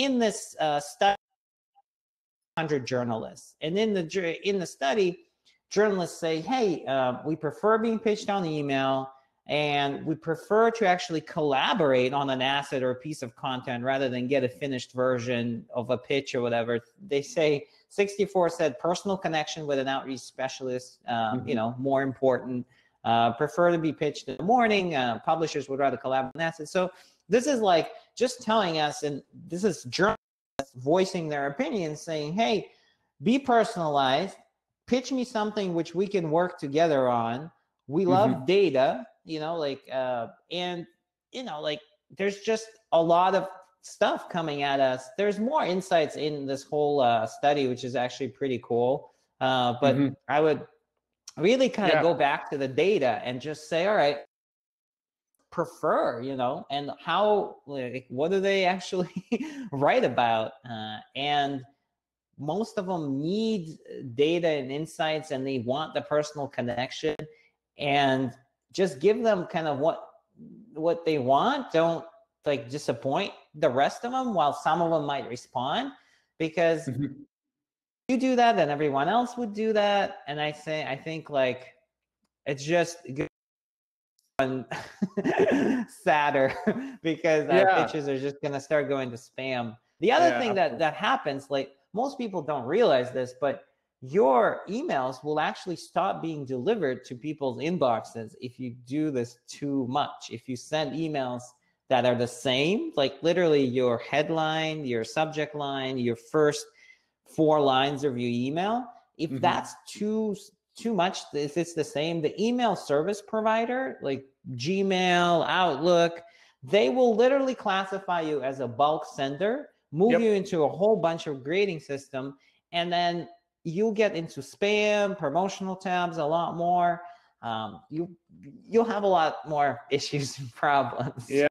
in this uh, study, hundred journalists, and in the in the study, journalists say, "Hey, uh, we prefer being pitched on email." and we prefer to actually collaborate on an asset or a piece of content rather than get a finished version of a pitch or whatever they say 64 said personal connection with an outreach specialist um, mm-hmm. you know more important uh, prefer to be pitched in the morning uh, publishers would rather collaborate on assets so this is like just telling us and this is journalists voicing their opinion saying hey be personalized pitch me something which we can work together on we love mm-hmm. data you know, like, uh, and, you know, like, there's just a lot of stuff coming at us. There's more insights in this whole uh, study, which is actually pretty cool. Uh, but mm-hmm. I would really kind of yeah. go back to the data and just say, all right, prefer, you know, and how, like, what do they actually write about? Uh, and most of them need data and insights and they want the personal connection. And just give them kind of what what they want. Don't like disappoint the rest of them while some of them might respond because mm-hmm. you do that then everyone else would do that and i say i think like it's just sadder because yeah. our pitches are just going to start going to spam the other yeah. thing that that happens like most people don't realize this but your emails will actually stop being delivered to people's inboxes if you do this too much. If you send emails that are the same, like literally your headline, your subject line, your first four lines of your email, if mm-hmm. that's too too much, if it's the same, the email service provider like Gmail, Outlook, they will literally classify you as a bulk sender, move yep. you into a whole bunch of grading system, and then you'll get into spam, promotional tabs a lot more. Um, you you'll have a lot more issues and problems. Yeah.